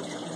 Look!